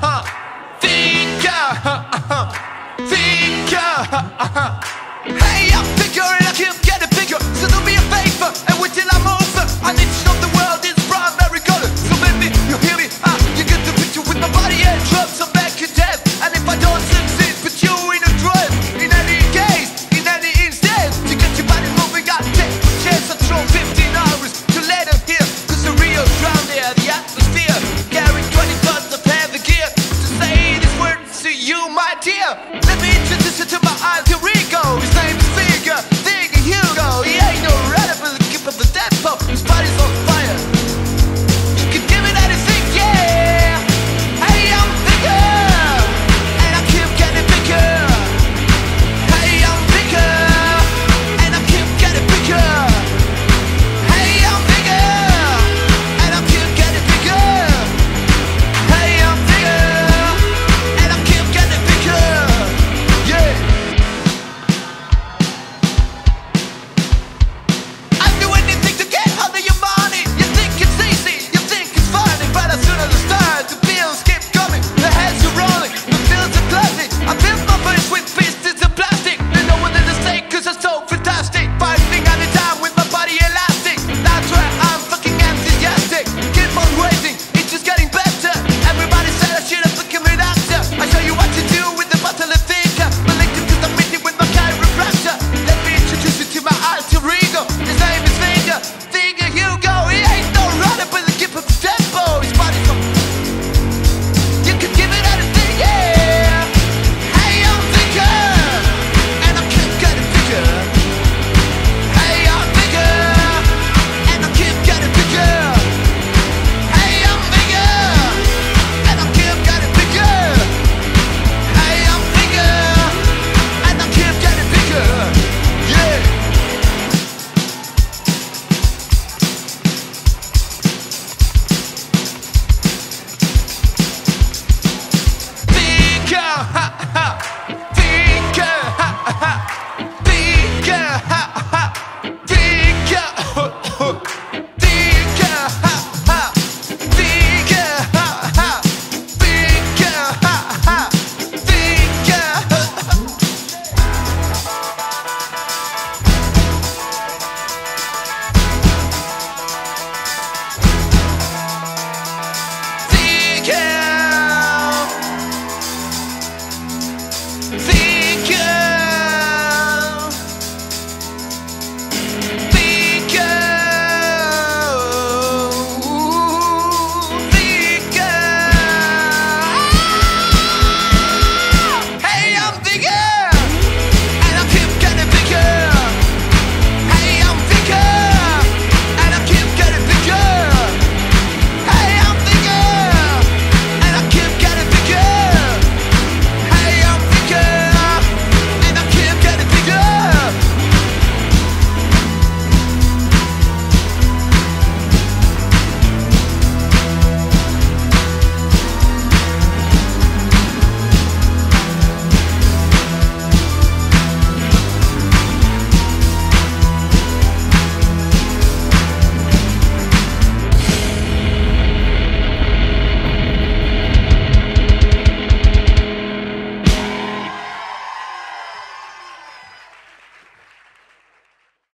Fica, uh-huh. Hey, I pick your lucky idea. Let me introduce you to my eyes.